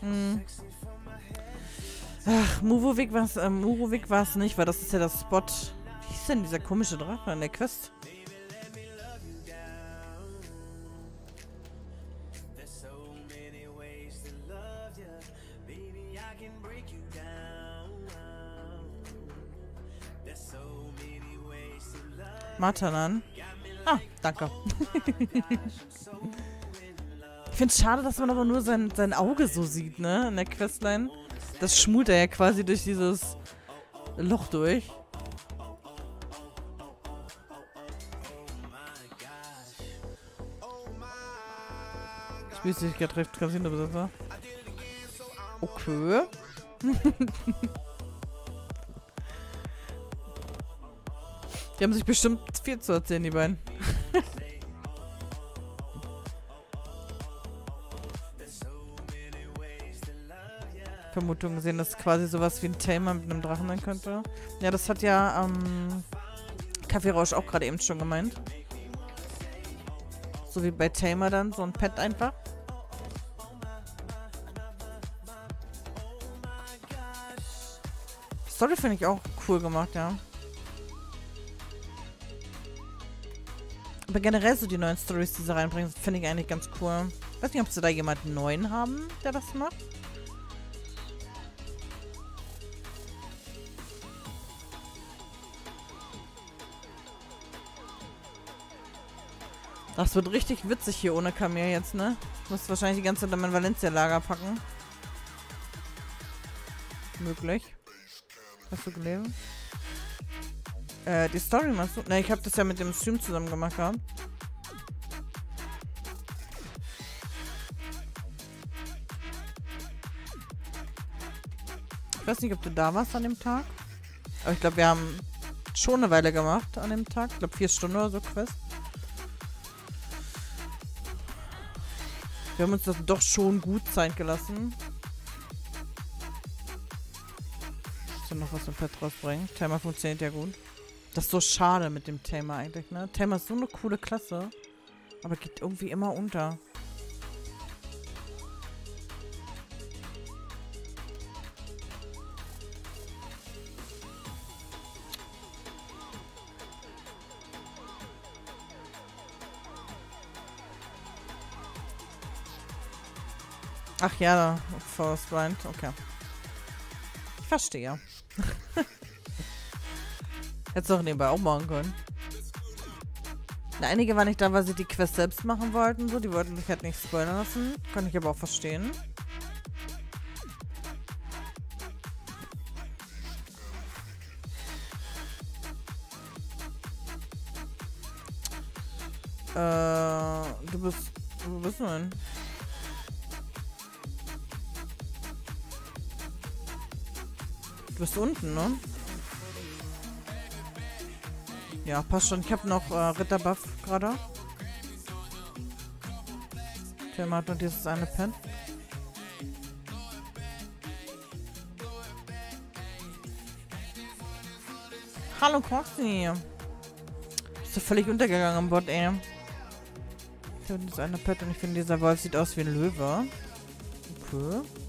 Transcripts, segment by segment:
Hm. Ach, Murovic war es äh, Murovic war's nicht, weil das ist ja das Spot. Wie ist denn dieser komische Drache in der Quest? Matanan. Ah, danke. Ich finde es schade, dass man aber nur sein, sein Auge so sieht, ne? In der Questline. Das schmult er ja quasi durch dieses Loch durch. Gerade trifft Casino-Besitzer. Okay. Die haben sich bestimmt viel zu erzählen, die beiden. Vermutungen sehen, dass quasi sowas wie ein Tamer mit einem Drachen sein könnte. Ja, das hat ja ähm, Kaffeerausch auch gerade eben schon gemeint. So wie bei Tamer dann, so ein Pet einfach. Story finde ich auch cool gemacht, ja. Aber generell so die neuen Stories, die sie reinbringen, finde ich eigentlich ganz cool. Weiß nicht, ob sie da jemanden neuen haben, der das macht. Das wird richtig witzig hier ohne Kamel jetzt, ne? Ich muss wahrscheinlich die ganze Zeit in mein Valencia-Lager packen. Möglich. Hast du gelesen? Äh, die Story machst du? Ne, ich habe das ja mit dem Stream zusammen gemacht gehabt. Ich weiß nicht, ob du da warst an dem Tag. Aber ich glaube, wir haben schon eine Weile gemacht an dem Tag. Ich glaube, vier Stunden oder so Quest. Wir haben uns das doch schon gut Zeit gelassen. Soll noch was im Pet rausbringen? Timer funktioniert ja gut. Das ist so schade mit dem Thema eigentlich, ne? Thema ist so eine coole Klasse. Aber geht irgendwie immer unter. Ja, Forest Blind, okay. Ich verstehe. Hättest du auch nebenbei auch machen können. Na, einige waren nicht da, weil sie die Quest selbst machen wollten. So, die wollten sich halt nicht spoilern lassen. Kann ich aber auch verstehen. Äh, du bist. Wo bist du denn? Bist unten, ne? Ja, passt schon. Ich habe noch äh, Ritterbuff gerade. Tim hat nur dieses eine Pen. Hallo Coxy. Bist du völlig untergegangen am Bord, ey. Ich habe dieses eine Pet und ich finde, dieser Wolf sieht aus wie ein Löwe. Okay.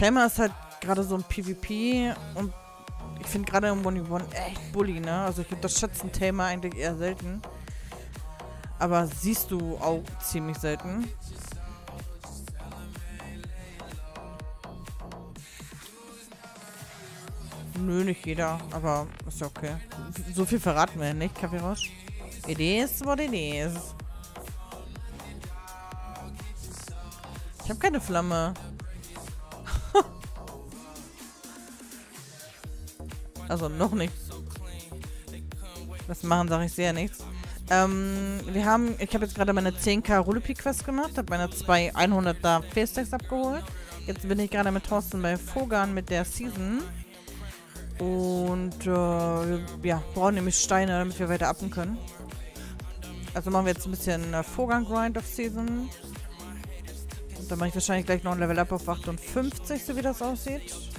Thema ist halt gerade so ein PvP und ich finde gerade im 1 echt bully, ne? Also ich unterschätze ein Thema eigentlich eher selten. Aber siehst du auch ziemlich selten. Nö, nicht jeder, aber ist ja okay. So viel verraten wir nicht, Kaffeerausch. It is what it is. Ich habe keine Flamme. Also noch nicht. Was machen, sage ich sehr nichts. Ähm, wir haben, ich habe jetzt gerade meine 10k Rulepi-Quest gemacht, habe meine zwei 100er Facestacks abgeholt. Jetzt bin ich gerade mit Thorsten bei Fogan mit der Season. Und äh, ja, brauchen nämlich Steine, damit wir weiter appen können. Also machen wir jetzt ein bisschen äh, Fogan-Grind auf Season. Und dann mache ich wahrscheinlich gleich noch ein Level Up auf 58, so wie das aussieht.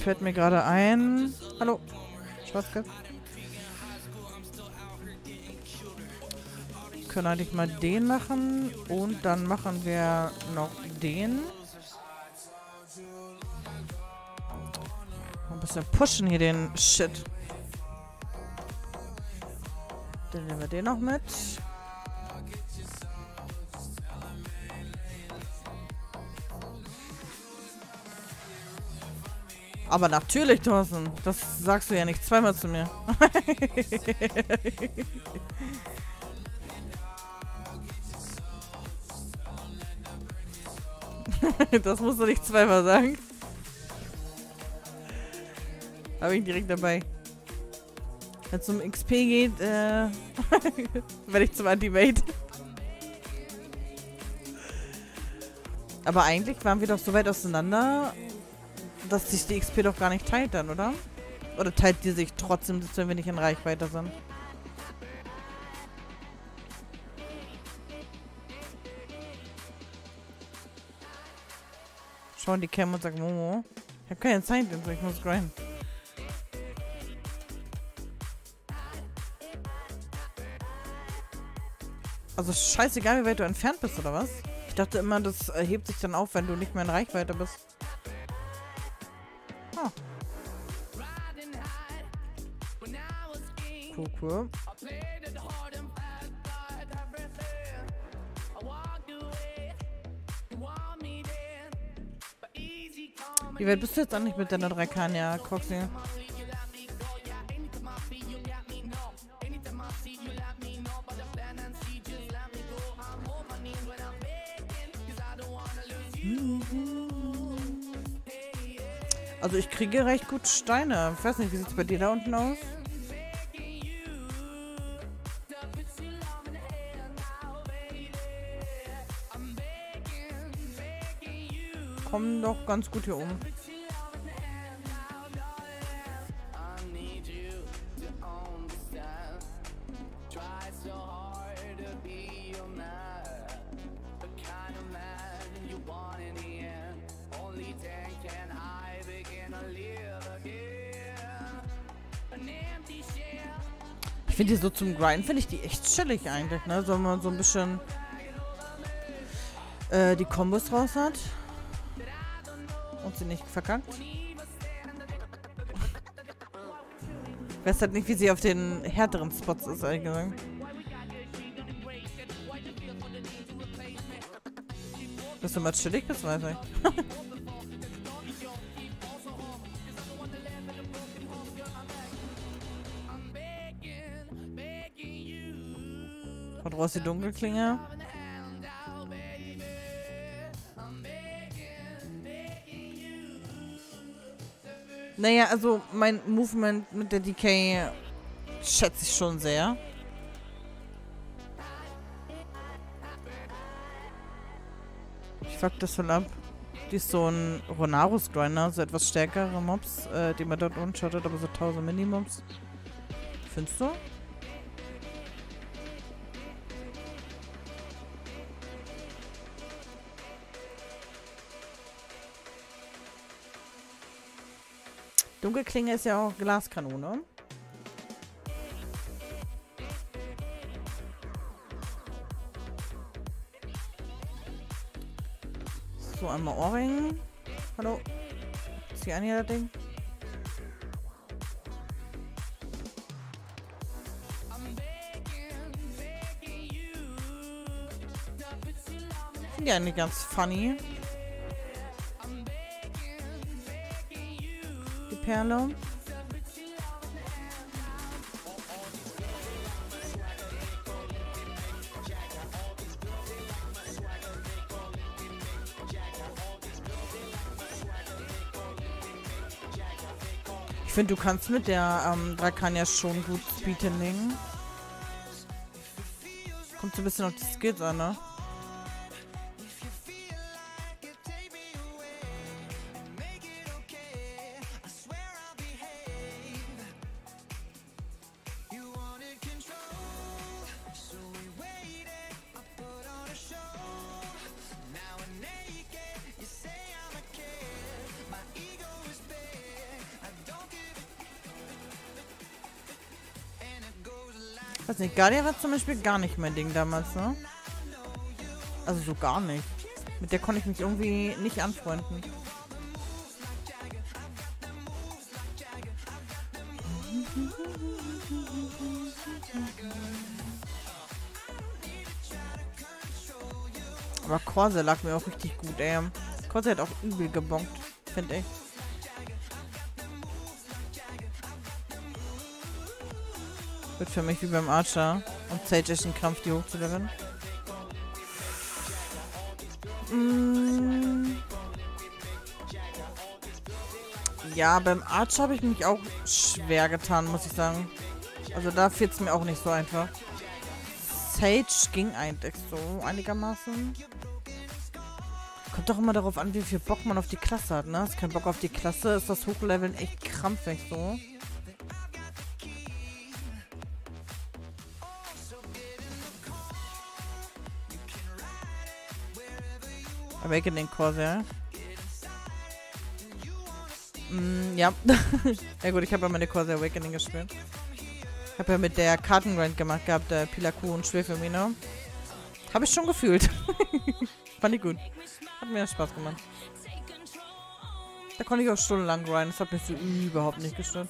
Fällt mir gerade ein. Hallo. Schwarzkopf. Können eigentlich mal den machen und dann machen wir noch den. Ein bisschen pushen hier den Shit. Dann nehmen wir den noch mit. Aber natürlich, Thorsten. Das sagst du ja nicht zweimal zu mir. das musst du nicht zweimal sagen. Habe ich direkt dabei. Wenn es um XP geht, äh, werde ich zum Anti-Mate. Aber eigentlich waren wir doch so weit auseinander, dass sich die XP doch gar nicht teilt dann, oder? Oder teilt die sich trotzdem, wenn wir nicht in Reichweite sind? Schauen die Cam und sagen, Momo, ich habe keine Zeit, ich muss grinden. Also scheißegal, wie weit du entfernt bist, oder was? Ich dachte immer, das hebt sich dann auf, wenn du nicht mehr in Reichweite bist. Ah. Cool. Wie weit bist du jetzt eigentlich mit deiner 3K, ja, Coxie? Also ich kriege recht gut Steine. Ich weiß nicht, wie sieht es bei dir da unten aus? Kommen doch ganz gut hier um. Ich finde die so zum Grind, finde ich die echt chillig eigentlich, ne? So, wenn man so ein bisschen äh, die Kombos raus hat. Und sie nicht verkackt. Ich weiß halt nicht, wie sie auf den härteren Spots ist, ehrlich gesagt. Dass du mal chillig bist, weiß ich. Raus die Dunkelklinge. Naja, also mein Movement mit der DK schätze ich schon sehr. Ich fuck das voll ab. Die ist so ein Ronarus-Grinder, so etwas stärkere Mobs, äh, die man dort unten aber so 1000 Minimobs. Findest du? Dunkelklinge ist ja auch Glaskanone. So, einmal Ohrring. Hallo. Ist hier ein das Ding? Finde ich eigentlich ganz funny. Perle. Ich finde, du kannst mit der ähm, Drakania schon gut Speed. Kommt so ein bisschen auf die Skills an, ne? Guardian war zum Beispiel gar nicht mein Ding damals, ne? Also so gar nicht. Mit der konnte ich mich irgendwie nicht anfreunden. Aber Corsair lag mir auch richtig gut, ey. Corsair hat auch übel gebonkt, finde ich. Wird für mich wie beim Archer und Sage echt ein Krampf, die hochzuleveln. Mm. Ja, beim Archer habe ich mich auch schwer getan, muss ich sagen. Also da fehlt es mir auch nicht so einfach. Sage ging eigentlich so einigermaßen. Kommt doch immer darauf an, wie viel Bock man auf die Klasse hat, ne? Ist kein Bock auf die Klasse, ist das Hochleveln echt krampfig so. Awakening Corsair. Mm, ja. ja gut, ich habe ja meine Corsair Awakening gespielt. Ich habe ja mit der Kartengrind gemacht gehabt, der Pilaku und Schwefelmine. Habe ich schon gefühlt. Fand ich gut. Hat mir Spaß gemacht. Da konnte ich auch stundenlang grinden. Das hat mich so überhaupt nicht gestört.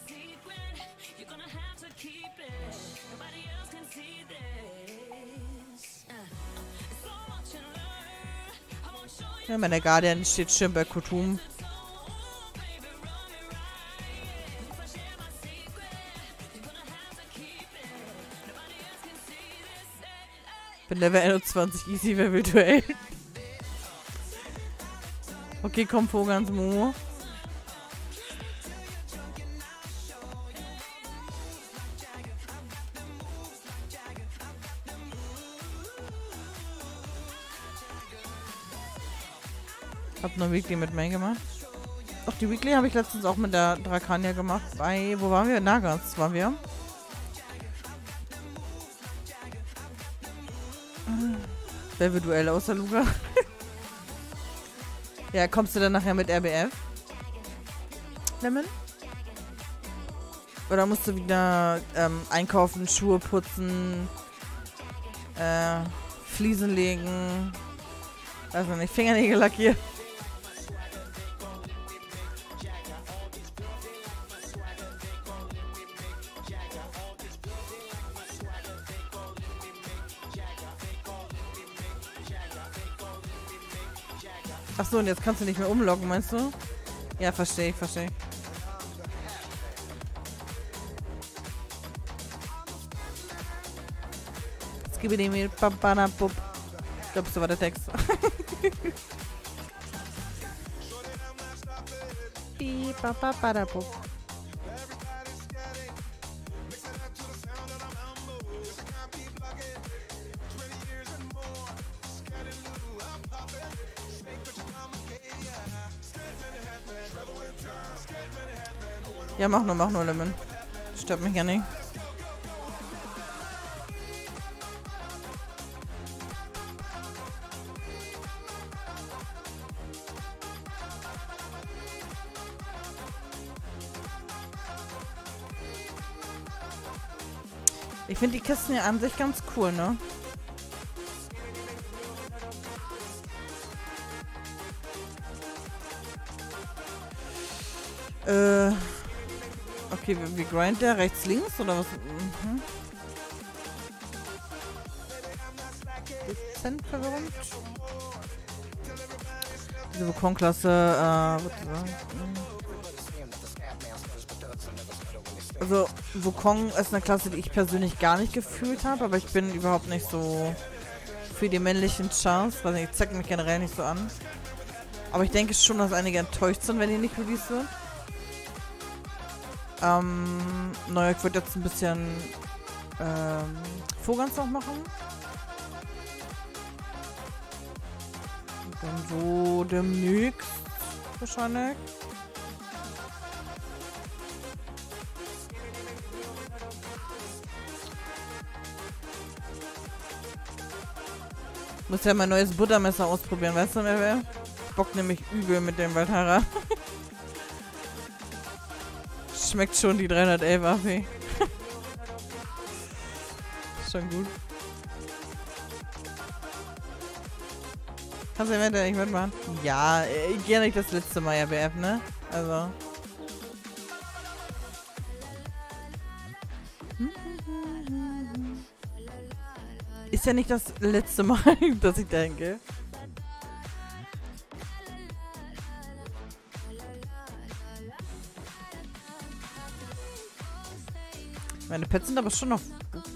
Ja, meine Guardian steht schön bei Kutum. Bin Level 21 easy, wer virtuell. okay, komm, Vogans Momo. Weekly mit May gemacht. Doch, die Weekly habe ich letztens auch mit der Drakania gemacht. Bei, wo waren wir? Nagas waren wir. Wer wird Duell außer Luga? ja, kommst du dann nachher mit RBF? Lemon? Oder musst du wieder ähm, einkaufen, Schuhe putzen, äh, Fliesen legen, man nicht, Fingernägel lackieren? Achso, und jetzt kannst du nicht mehr umloggen, meinst du? Ja, verstehe ich, verstehe ich. Skibidi babana bub. Ich glaube, das war der Text. Bi babada bub. Ja, mach nur, mach nur, Lemon. Stört mich ja nicht. Ich finde die Kisten ja an sich ganz cool, ne? Äh... Okay, wie, grind der? Rechts, links oder was? Mhm. Dezent verwirrend. Diese Wukong-Klasse, äh, Also, Wukong ist eine Klasse, die ich persönlich gar nicht gefühlt habe, aber ich bin überhaupt nicht so für die männlichen Chars, weil ich zeig mich generell nicht so an. Aber ich denke schon, dass einige enttäuscht sind, wenn die nicht released wird. Ähm, naja, ich würde jetzt ein bisschen ähm, Vogans noch machen. Dann so demnächst wahrscheinlich. Muss ja mein neues Buttermesser ausprobieren, weißt du, wer wer? Bock nämlich übel mit dem Valtara. schmeckt schon die 311 AP. Schon gut. Kannst du eventuell nicht mitmachen? Ja, ich gehe nicht das letzte Mal ja BF, ne? Also. Ist ja nicht das letzte Mal, dass ich denke. Meine Pets sind aber schon auf,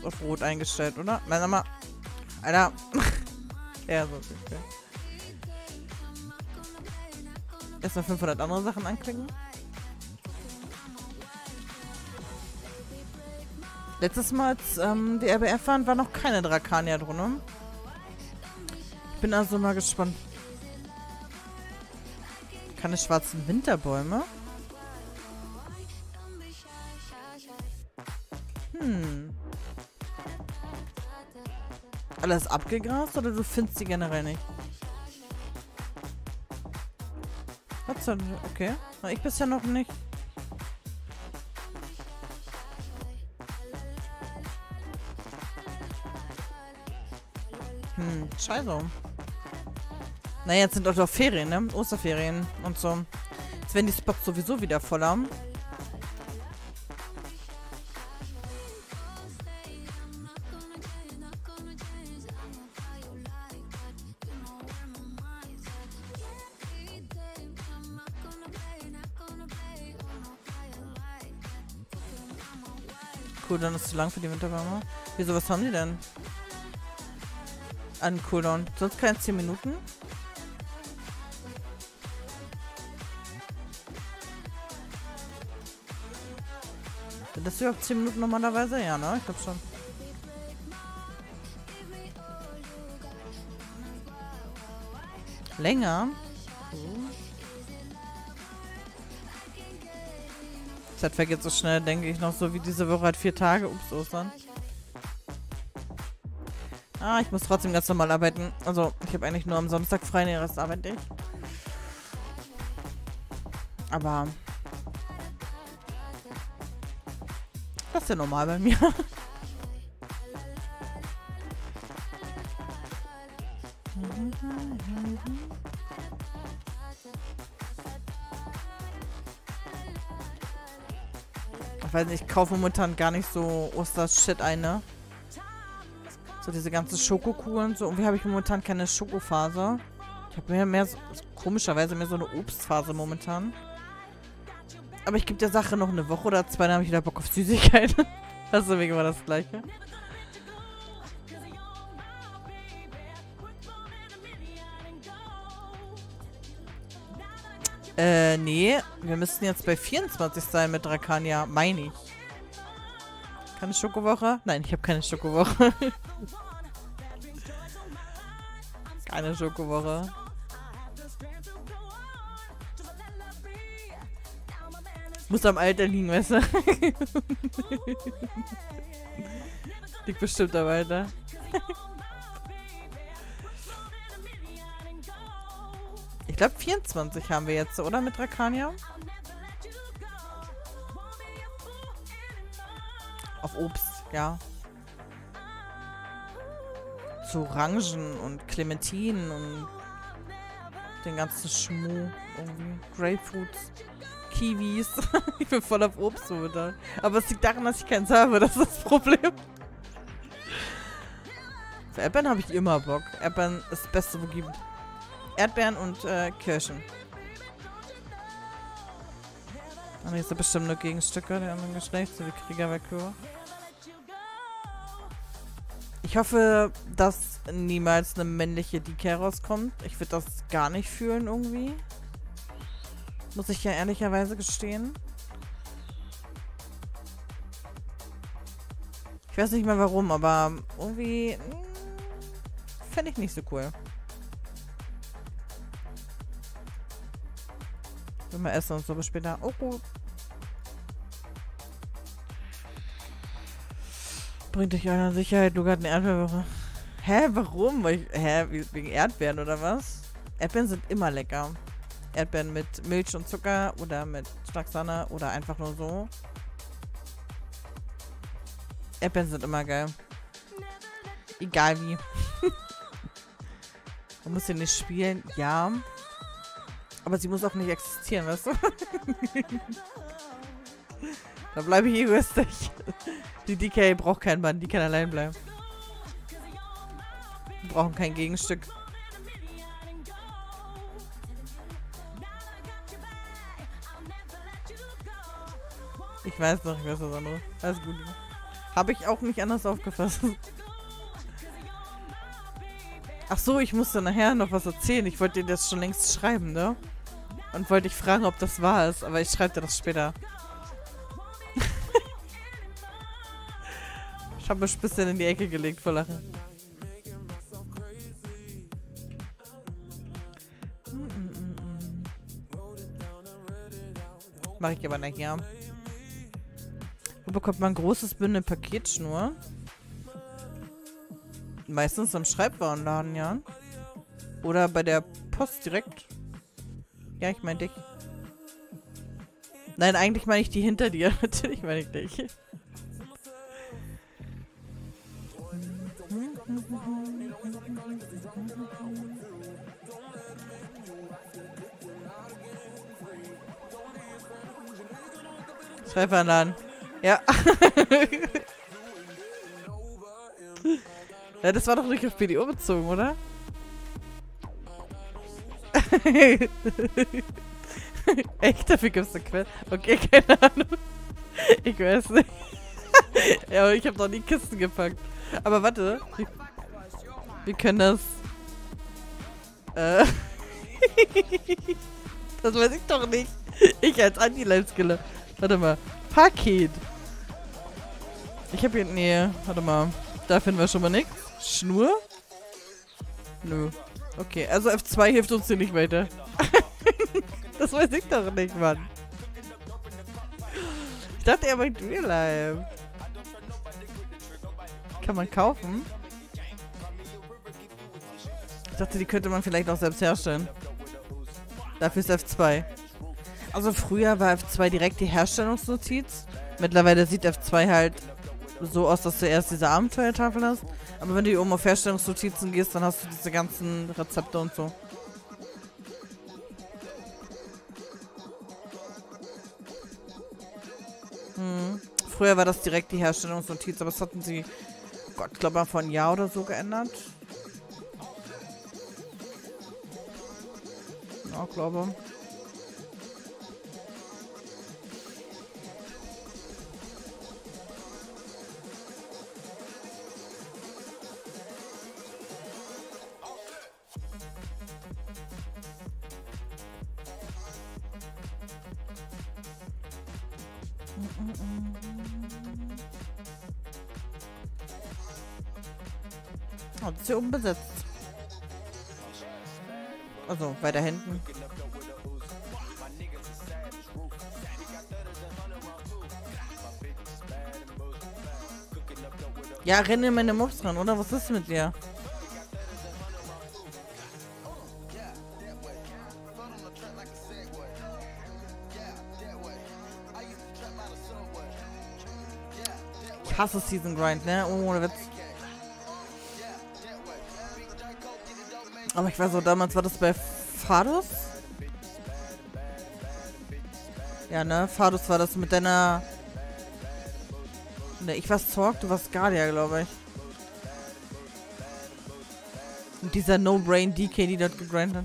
auf Rot eingestellt, oder? Meine mal. Alter. ja, so. Okay. Erstmal 500 andere Sachen anklicken. Letztes Mal, als ähm, die RBF waren, war noch keine Drakania drin. Ich bin also mal gespannt. Keine schwarzen Winterbäume. Hm. Alles abgegrast oder du findest die generell nicht? Was denn? Okay. Ich bisher noch nicht. Hm, scheiße. Naja, jetzt sind auch noch Ferien, ne? Osterferien und so. Jetzt werden die Spots sowieso wieder voller. Cooldown ist zu lang für die Winterwärme. Wieso, was haben die denn? An Cooldown. Sonst keine 10 Minuten? Sind das überhaupt 10 Minuten normalerweise? Ja, ne? Ich glaube schon. Länger? Zeit vergeht so schnell, denke ich noch, so wie diese Woche hat vier Tage. Ups, Ostern. Ah, ich muss trotzdem ganz normal arbeiten. Also, ich habe eigentlich nur am Samstag frei, den Rest arbeite ich. Aber... Das ist ja normal bei mir. weiß nicht, ich kaufe momentan gar nicht so Oster-Shit ein, ne? So diese ganzen Schokokugeln und so. Irgendwie habe ich momentan keine Schokophase. Ich habe mehr, mehr so, komischerweise mehr so eine Obstphase momentan. Aber ich gebe der Sache noch eine Woche oder zwei, dann habe ich wieder Bock auf Süßigkeiten. das ist irgendwie immer das Gleiche. Äh, nee. Wir müssten jetzt bei 24 sein mit Drakania. Meine ich. Keine Schokowoche? Nein, ich habe keine Schokowoche. keine Schokowoche. Muss am Alter liegen, weißt du? Liegt bestimmt am Alter. Ich glaube 24 haben wir jetzt, oder? Mit Drakania? Auf Obst, ja. Zu Orangen und Clementinen und den ganzen Schmuh irgendwie. Grapefruits, Kiwis. ich bin voll auf Obst so wieder. Aber es liegt daran, dass ich keins habe. Das ist das Problem. Für Erdbeeren habe ich immer Bock. Erdbeeren ist das Beste, wo gibt. Erdbeeren und äh, Kirschen. Und hier sind bestimmt nur Gegenstücke der anderen Geschlechts, so wie Kriegerwerkur. Ich hoffe, dass niemals eine männliche DK rauskommt. Ich würde das gar nicht fühlen irgendwie. Muss ich ja ehrlicherweise gestehen. Ich weiß nicht mehr warum, aber irgendwie hm, fände ich nicht so cool. Wenn wir essen und so bis später. Oh gut. Bringt dich einer Sicherheit, du gerade eine Erdbeerwoche. Hä, warum? Ich, hä, wegen Erdbeeren oder was? Erdbeeren sind immer lecker. Erdbeeren mit Milch und Zucker oder mit Schlagsahne oder einfach nur so. Erdbeeren sind immer geil. Egal wie. Man muss sie nicht spielen, ja. Aber sie muss auch nicht existieren, weißt du? da bleibe ich egoistisch. Die DK braucht keinen Mann, die kann allein bleiben. Wir brauchen kein Gegenstück. Ich weiß noch, ich weiß was anderes. Alles gut. Habe ich auch nicht anders aufgefasst. Ach so, ich musste nachher noch was erzählen. Ich wollte dir das schon längst schreiben, ne? Und wollte dich fragen, ob das wahr ist. Aber ich schreibe dir das später. ich habe mich ein bisschen in die Ecke gelegt vor Lachen. Mache ich aber nachher. Wo bekommt man ein großes Bündel Paketschnur? Meistens am Schreibwarenladen, ja. Oder bei der Post direkt. Ja, ich meine dich. Nein, eigentlich meine ich die hinter dir. Natürlich meine ich dich. Schreibwarenladen. Ja. ja. Das war doch nicht auf BDO bezogen, oder? Echt? Dafür gibt es eine Quelle? Okay, keine Ahnung. Ich weiß nicht. ja, ich habe noch nie Kisten gepackt. Aber warte. Wir, wir können das... Äh... das weiß ich doch nicht. Ich als Anti-Life-Skiller. Warte mal. Paket. Ich habe hier... Nee, warte mal. Da finden wir schon mal nichts. Schnur? Nö. Okay, also F2 hilft uns hier nicht weiter. das weiß ich doch nicht, Mann. Ich dachte, er meint Real Life. Kann man kaufen? Ich dachte, die könnte man vielleicht auch selbst herstellen. Dafür ist F2. Also früher war F2 direkt die Herstellungsnotiz. Mittlerweile sieht F2 halt so aus, dass du erst diese Abenteuertafel hast. Aber wenn du hier oben auf Herstellungsnotizen gehst, dann hast du diese ganzen Rezepte und so. Hm. Früher war das direkt die Herstellungsnotiz, aber das hatten sie, Gott, ich glaube mal vor einem Jahr oder so geändert. Ja, glaube. Oh, oben besetzt. Also, weiter hinten. Ja, renne meine Mobs ran, oder? Was ist mit dir? Ich hasse Season Grind, ne? Oh, ohne Witz. Aber ich weiß so, damals war das bei Fadus. Ja, ne? Fadus war das mit deiner... Ne, ich war Zorg, du warst Guardia, glaube ich. Und dieser No-Brain DK, die dort gegrindet hat.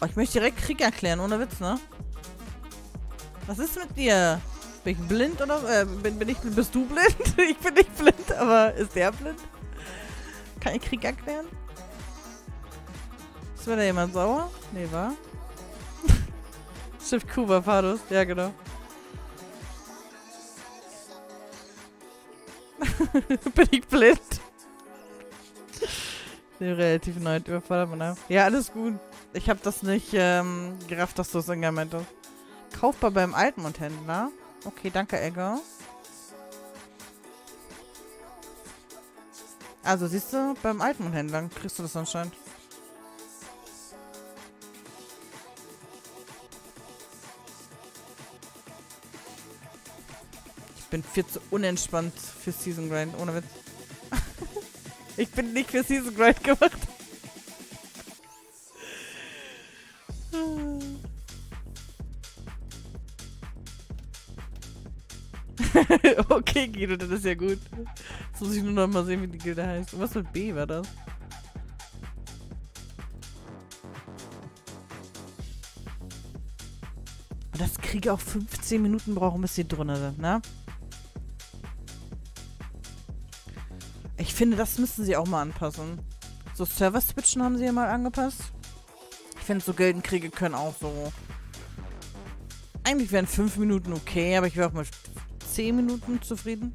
Oh, ich möchte direkt Krieg erklären, ohne Witz, ne? Was ist mit dir? Bin ich blind oder äh, bin, bin ich bist du blind? ich bin nicht blind, aber ist der blind? Kann ich Krieg erklären? Ist mir da jemand sauer? Nee, war? Schiff Kuba Padus, ja genau. bin ich blind? Nee, relativ neu überfordert man Ja, alles gut. Ich habe das nicht ähm, gerafft, dass du es gemeint hast. Kaufbar beim Altmundhändler. Okay, danke, Egger. Also, siehst du, beim alten Händler kriegst du das anscheinend. Ich bin viel zu unentspannt für Season Grind, ohne Witz. ich bin nicht für Season Grind gemacht. Guido, das ist ja gut. Jetzt muss ich nur noch mal sehen, wie die Gilde heißt. Und was mit B war das? Und das Kriege auch 15 Minuten brauchen, bis sie drin sind, ne? Ich finde, das müssten sie auch mal anpassen. So Server-Switchen haben sie ja mal angepasst. Ich finde, so Gildenkriege können auch so... Eigentlich wären 5 Minuten okay, aber ich wäre auch mal 10 Minuten zufrieden.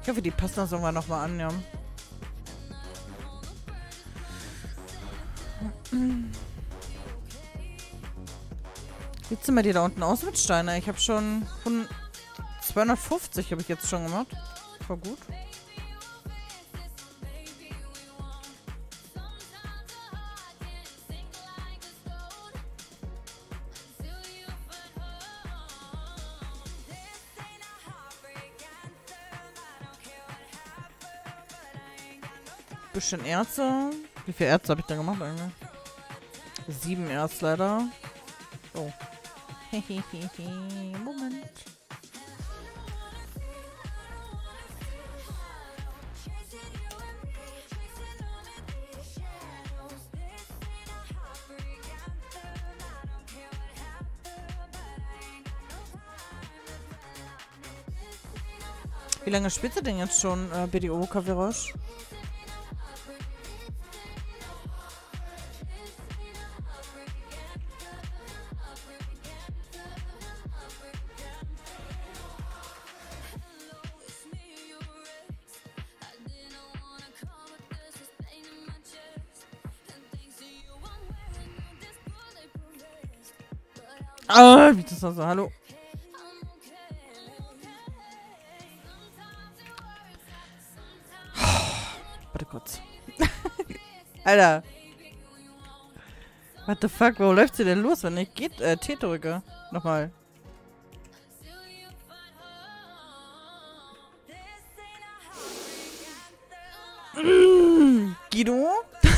Ich hoffe, die passen das irgendwann nochmal an, ja. Wie sieht bei dir da unten aus mit Steiner? Ich habe schon 250 habe ich jetzt schon gemacht. Voll gut. Bisschen Erze. Wie viele Erze habe ich da gemacht eigentlich? Sieben Erz leider. Oh. Moment. Wie lange spielst du denn jetzt schon äh, BDO Roche? Ah, wie das also, hallo. Alter. What the fuck, wo läuft sie denn los, wenn ich geht, äh, T drücke? Nochmal. Guido?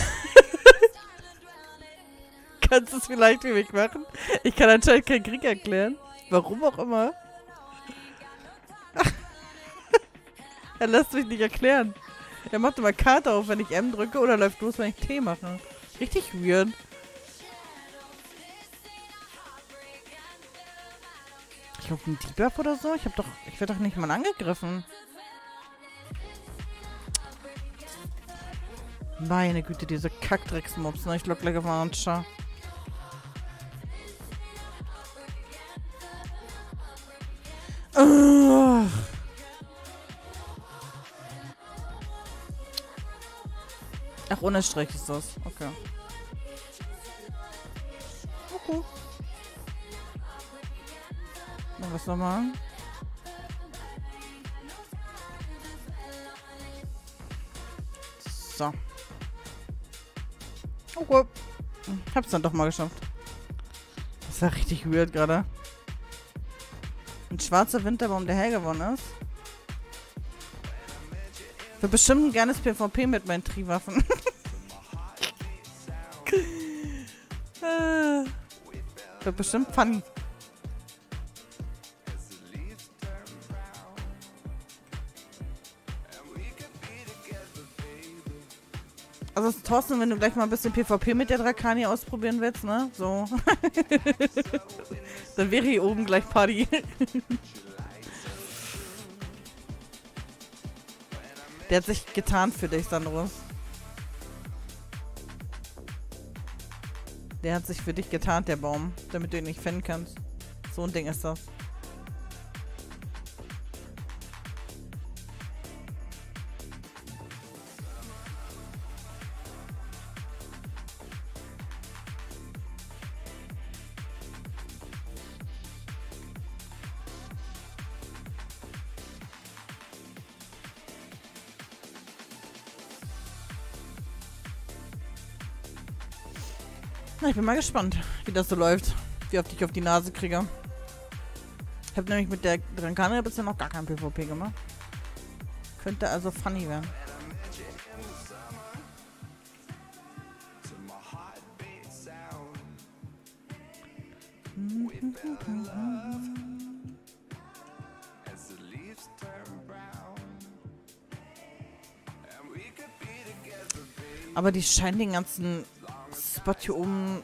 Kannst du es vielleicht für mich machen? Ich kann anscheinend keinen Krieg erklären. Warum auch immer. er lässt mich nicht erklären. Er macht immer Karte auf, wenn ich M drücke oder läuft los, wenn ich T mache. Richtig weird. Ich hoffe, ein Debuff oder so? Ich hab doch. Ich werde doch nicht mal angegriffen. Meine Güte, diese Kackdrecksmobs, ne? Ich lock gleich auf einen Char. Ach, ohne Strich ist das. Okay. Okay. Dann was nochmal? So. Okay. Hab's dann doch mal geschafft. Das war richtig weird gerade. Ein schwarzer Winterbaum, der hell gewonnen ist. Wir bestimmt ein gernes PvP mit meinen Triwaffen. Wird bestimmt funny. Also Thorsten, wenn du gleich mal ein bisschen PvP mit der Drakani ausprobieren willst, ne? So. Dann wäre hier oben gleich Party. der hat sich getan für dich, Sandro. Der hat sich für dich getarnt, der Baum, damit du ihn nicht finden kannst. So ein Ding ist das. Na, ich bin mal gespannt, wie das so läuft. Wie oft ich auf die Nase kriege. Ich habe nämlich mit der Drankania bisher noch gar kein PvP gemacht. Könnte also funny werden. Aber die scheinen den ganzen Spot hier oben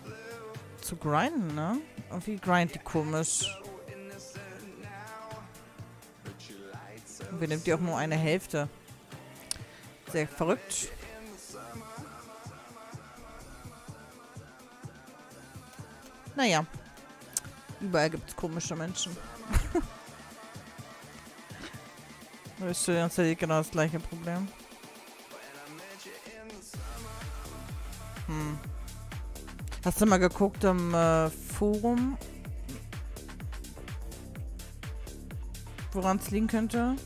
zu grinden, ne? Irgendwie grind die komisch. Und wir nimmt die auch nur eine Hälfte. Sehr verrückt. Naja. Überall gibt es komische Menschen. das ist ja genau das gleiche Problem. Hm. Hast du mal geguckt im äh, Forum? Woran es liegen könnte?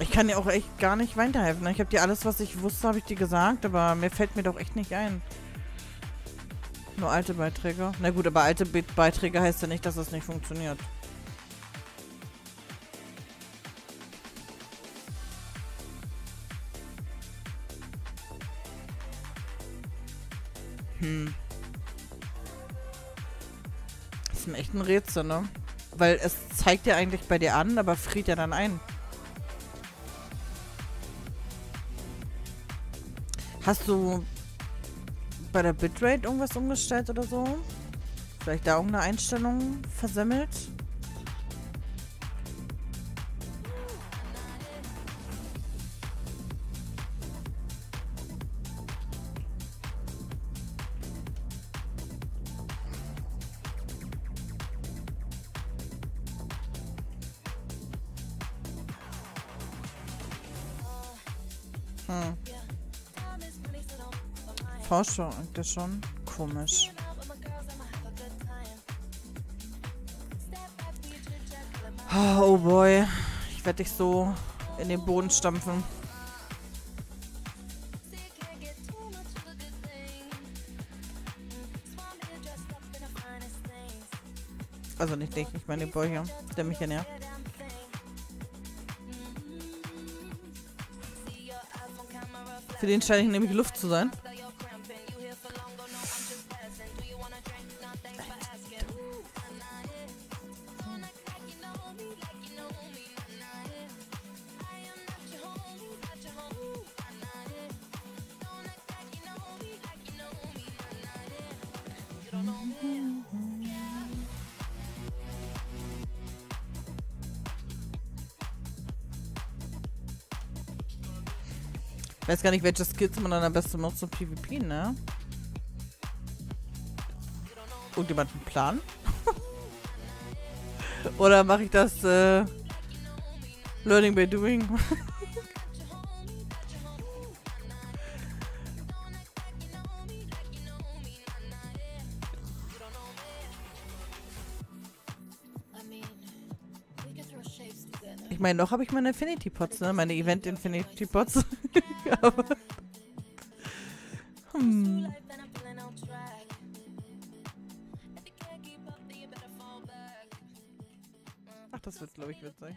Ich kann dir auch echt gar nicht weiterhelfen. Ich habe dir alles, was ich wusste, habe ich dir gesagt, aber mir fällt mir doch echt nicht ein. Nur alte Beiträge. Na gut, aber alte Be Beiträge heißt ja nicht, dass das nicht funktioniert. Echt ein Rätsel, ne? Weil es zeigt ja eigentlich bei dir an, aber friert ja dann ein. Hast du bei der Bitrate irgendwas umgestellt oder so? Vielleicht da irgendeine Einstellung versemmelt? Forschung, das schon komisch. Oh, oh boy. Ich werde dich so in den Boden stampfen. Also nicht dich, ich meine den Boy hier, der mich hier nervt. Für den scheine ich nämlich Luft zu sein. Ich weiß gar nicht, welche Skills man dann am besten nutzt zum PvP, ne? Irgendjemand einen Plan? Oder mache ich das äh, Learning by Doing? Ich meine, noch habe ich meine Infinity Pots, ne? Meine Event Infinity Pots. hm. Ach, das wird, glaube ich, witzig.